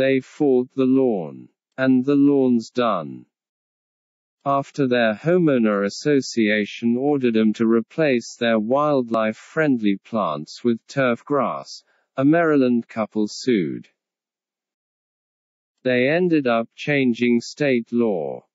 They fought the lawn. And the lawn's done. After their homeowner association ordered them to replace their wildlife-friendly plants with turf grass, a Maryland couple sued. They ended up changing state law.